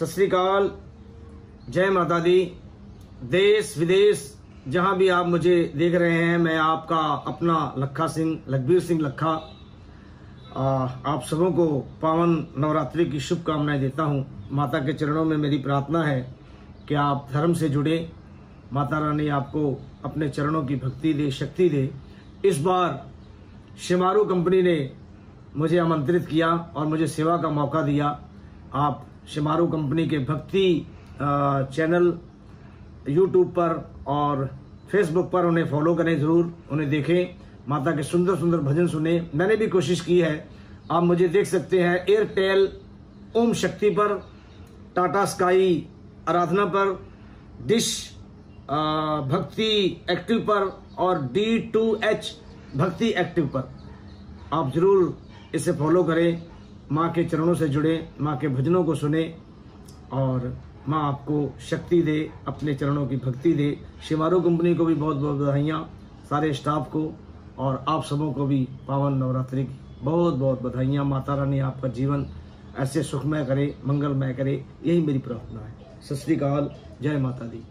सत श्रीकाल। जय माता दी। देश, विदेश, जहाँ भी आप मुझे देख रहे हैं, मैं आपका अपना लखा सिंह, लखबीर सिंह लखा। आप सबों को पावन नवरात्रि की शुभकामनाएँ देता हूँ। माता के चरणों में मेरी प्रार्थना है कि आप धर्म से जुड़े। माता रानी आपको अपने चरणों की भक्ति दे, शक्ति दे। इस बार शिमारू कंपनी ने मुझे आमंत्रित किया और मुझे सेवा का मौका दिया। आप शिमारू कंपनी के भक्ति चैनल, यूट्यूब पर और फेसबुक पर उन्हें फॉलो करें ज़रूर, उन्हें देखें। माता के सुंदर सुंदर भजन सुने। मैंने भी कोशिश की है। आप मुझे देख सकते हैं एयरटेल ओम शक्ति पर, टाटा स्काई आराधना पर, डिश भक्ति एक्टिव पर और D to H Bhakti active पर। आप ज़रूर इसे फॉलो करें। माँ के चरणों से जुड़े, माँ के भजनों को सुने और माँ आपको शक्ति दे, अपने चरणों की भक्ति दे। शिमारू कंपनी को भी बहुत बहुत बधाइयाँ, सारे स्टाफ को और आप सबों को भी पावन नवरात्रि की बहुत बहुत बधाइयाँ। माता रानी, आपका जीवन ऐसे सुखमय करे, मंगलमय करे, यही मेरी प्रार्थना है। सत श्रीकाल जय माता दी।